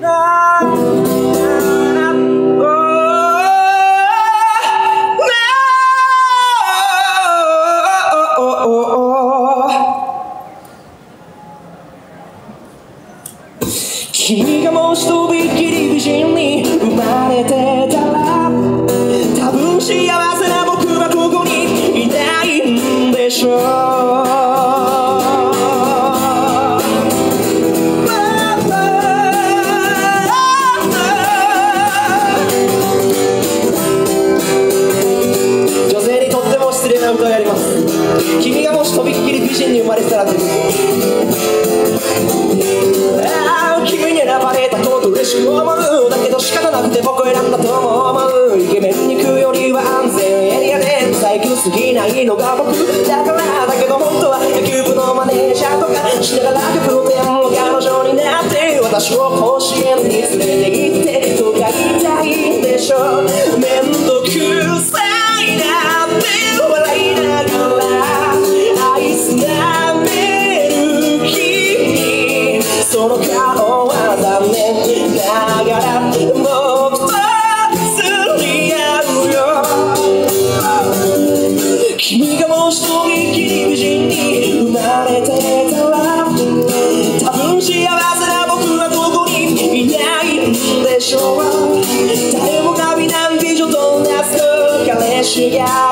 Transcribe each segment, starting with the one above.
君がもしとびっきり美人に生まれてた。ら多分幸せな僕はここにいないんでしょう。思うだけど仕方なくて僕選ん。だと思うイケメンに行くよりは安全エリアで最強すぎないのが僕だからだけど本当は野球部のマネージャーとかしながら曲でも彼女になって私を甲子園に多分幸せな僕はここにいない。んでしょう」「誰もが見なんて女と懐く彼氏が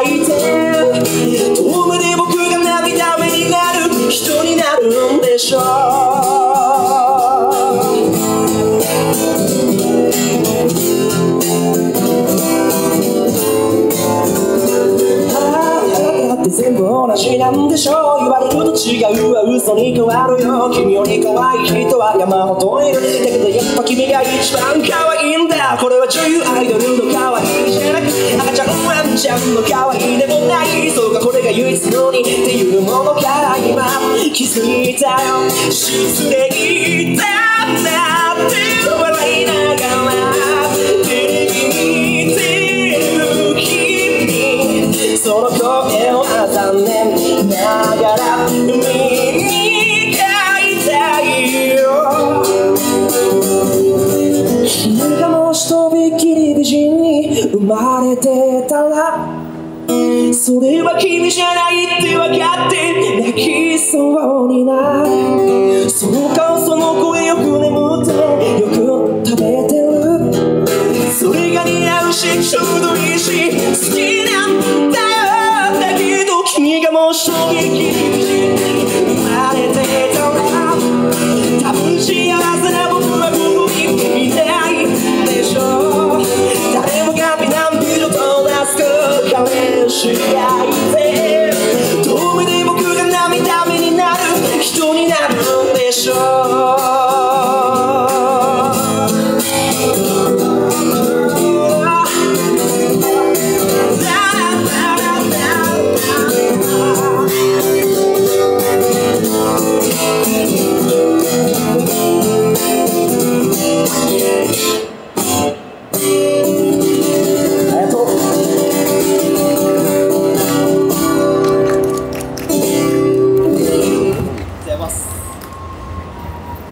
全部同じなんでしょう言われると違うは嘘に変わるよ君より可愛い人は山ほどいるだけどやっぱ君が一番可愛いんだこれは女優アイドルの可愛いじゃなく赤ちゃんワンちゃんの可愛いでもないそうかこれが唯一のにっていうものから今気づいたよ失礼だってその声は残念ながら耳に書いたいよ君がもしとびきり美人に生まれてたらそれは君じゃないって分かって泣きそうにな。るその顔その声よく眠ってよく食べてる。それが似合うしちょうどいいし好き